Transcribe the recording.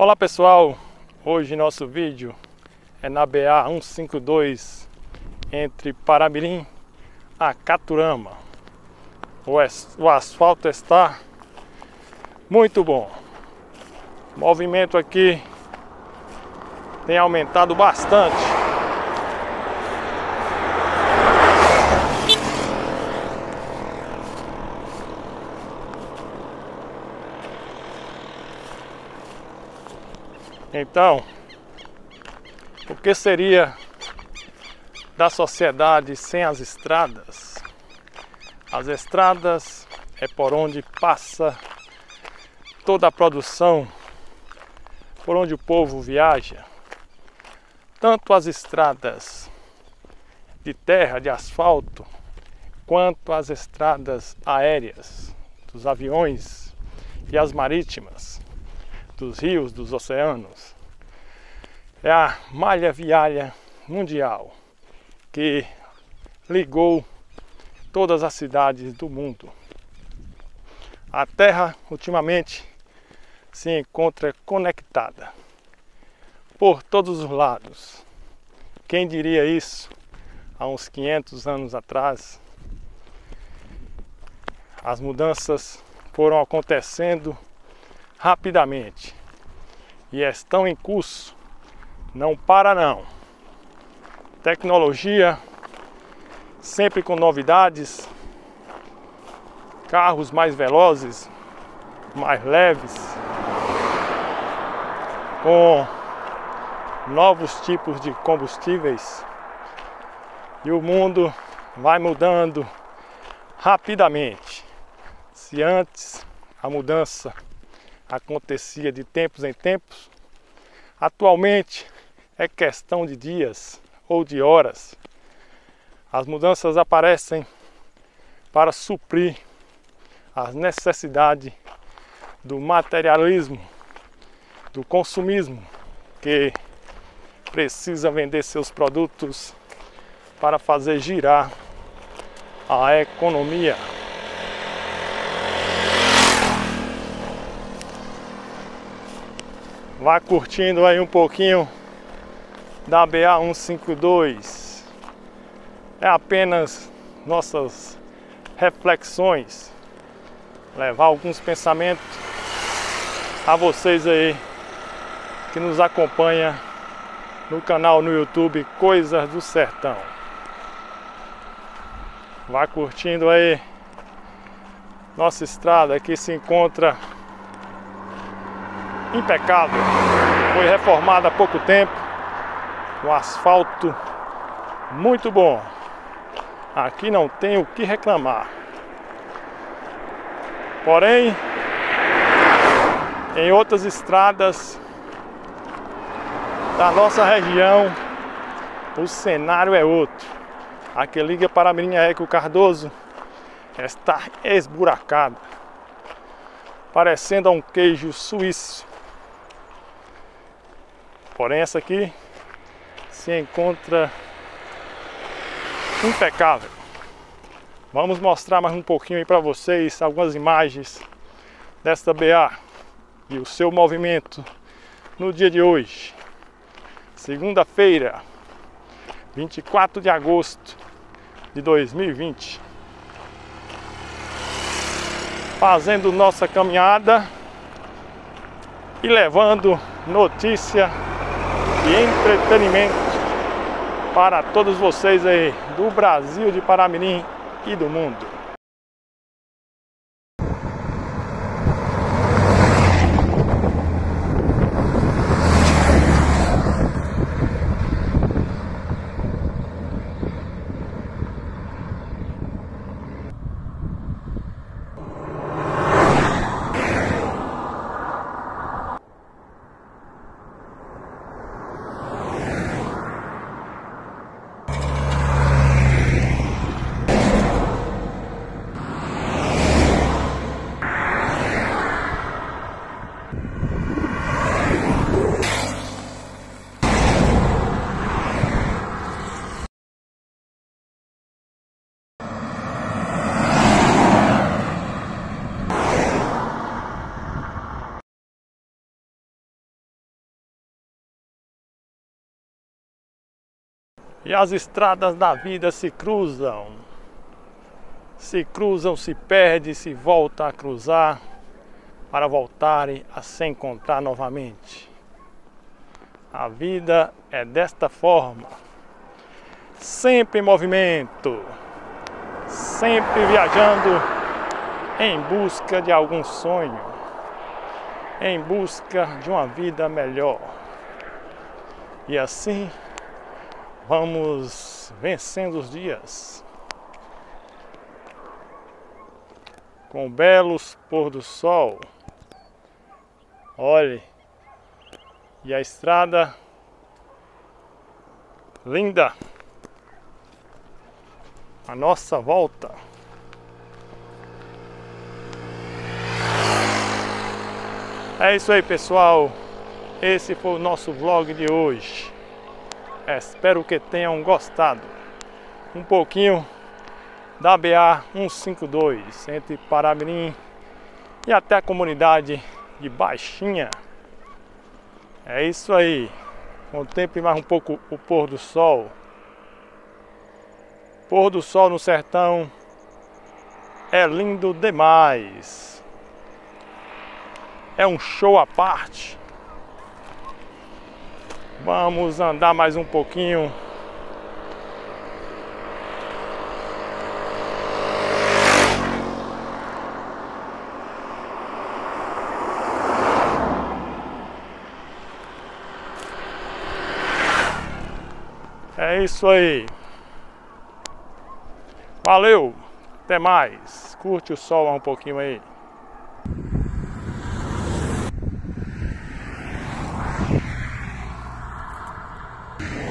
Olá pessoal, hoje nosso vídeo é na BA 152 entre Paramirim a Caturama. O asfalto está muito bom. O movimento aqui tem aumentado bastante. Então, o que seria da sociedade sem as estradas? As estradas é por onde passa toda a produção, por onde o povo viaja. Tanto as estradas de terra, de asfalto, quanto as estradas aéreas, dos aviões e as marítimas dos rios, dos oceanos. É a malha viária mundial que ligou todas as cidades do mundo. A Terra ultimamente se encontra conectada por todos os lados. Quem diria isso há uns 500 anos atrás? As mudanças foram acontecendo rapidamente e estão em curso. Não para não. Tecnologia sempre com novidades, carros mais velozes, mais leves, com novos tipos de combustíveis. E o mundo vai mudando rapidamente. Se antes a mudança acontecia de tempos em tempos, atualmente é questão de dias ou de horas. As mudanças aparecem para suprir as necessidades do materialismo, do consumismo, que precisa vender seus produtos para fazer girar a economia. Vá curtindo aí um pouquinho da BA 152. É apenas nossas reflexões, levar alguns pensamentos a vocês aí que nos acompanha no canal no YouTube Coisas do Sertão. Vá curtindo aí nossa estrada que se encontra impecável. Foi reformada há pouco tempo, o asfalto muito bom. Aqui não tem o que reclamar. Porém, em outras estradas da nossa região, o cenário é outro. A que liga para a Mirinha Eco Cardoso está esburacada, parecendo um queijo suíço. Porém, essa aqui se encontra impecável. Vamos mostrar mais um pouquinho aí para vocês algumas imagens desta BA e o seu movimento no dia de hoje. Segunda-feira, 24 de agosto de 2020. Fazendo nossa caminhada e levando notícia entretenimento para todos vocês aí do Brasil, de Paramirim e do mundo. E as estradas da vida se cruzam. Se cruzam, se perde, se volta a cruzar para voltarem a se encontrar novamente. A vida é desta forma, sempre em movimento, sempre viajando em busca de algum sonho, em busca de uma vida melhor. E assim vamos vencendo os dias. Com belos pôr do sol. Olhe, e a estrada linda. A nossa volta. É isso aí, pessoal. Esse foi o nosso vlog de hoje. Espero que tenham gostado. Um pouquinho da BA 152 entre Paramirim e até a comunidade de Baixinha. É isso aí. Contemple mais um pouco o pôr do sol. Pôr do sol no sertão é lindo demais. É um show à parte. Vamos andar mais um pouquinho. É isso aí. Valeu. Até mais. Curte o sol um pouquinho aí. Yeah.